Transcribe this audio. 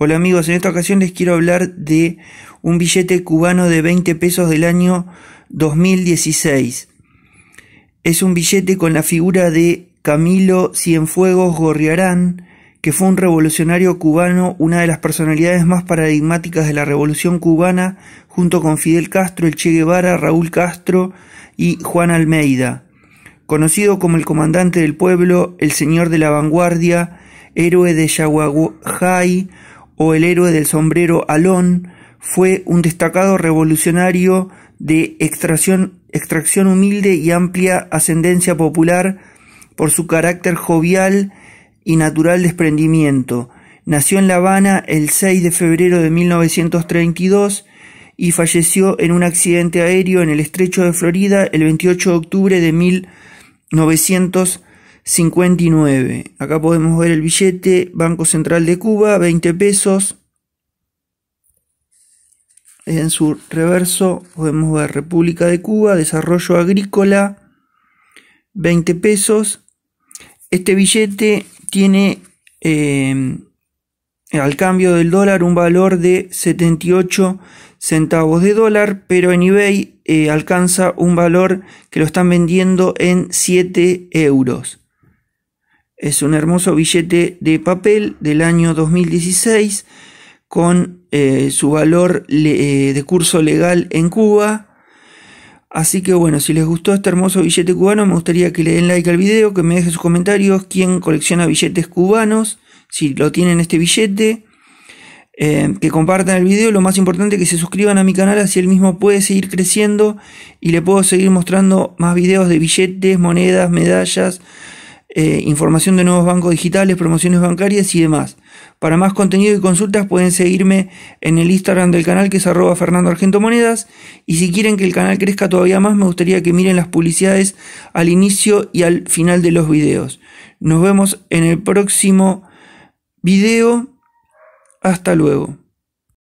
Hola amigos, en esta ocasión les quiero hablar de un billete cubano de 20 pesos del año 2016. Es un billete con la figura de Camilo Cienfuegos Gorriarán, que fue un revolucionario cubano, una de las personalidades más paradigmáticas de la revolución cubana, junto con Fidel Castro, el Che Guevara, Raúl Castro y Juan Almeida. Conocido como el comandante del pueblo, el señor de la vanguardia, héroe de Yaguajay, o el héroe del sombrero Alón, fue un destacado revolucionario de extracción, extracción humilde y amplia ascendencia popular por su carácter jovial y natural desprendimiento. Nació en La Habana el 6 de febrero de 1932 y falleció en un accidente aéreo en el estrecho de Florida el 28 de octubre de 1932. 59. Acá podemos ver el billete, Banco Central de Cuba, 20 pesos. En su reverso podemos ver República de Cuba, Desarrollo Agrícola, 20 pesos. Este billete tiene eh, al cambio del dólar un valor de 78 centavos de dólar, pero en eBay eh, alcanza un valor que lo están vendiendo en 7 euros. Es un hermoso billete de papel del año 2016 con eh, su valor eh, de curso legal en Cuba. Así que bueno, si les gustó este hermoso billete cubano, me gustaría que le den like al video, que me dejen sus comentarios, quién colecciona billetes cubanos, si lo tienen este billete, eh, que compartan el video, lo más importante que se suscriban a mi canal, así el mismo puede seguir creciendo y le puedo seguir mostrando más videos de billetes, monedas, medallas, eh, información de nuevos bancos digitales, promociones bancarias y demás. Para más contenido y consultas pueden seguirme en el Instagram del canal que es arroba Fernando Argento Monedas y si quieren que el canal crezca todavía más me gustaría que miren las publicidades al inicio y al final de los videos. Nos vemos en el próximo video. Hasta luego.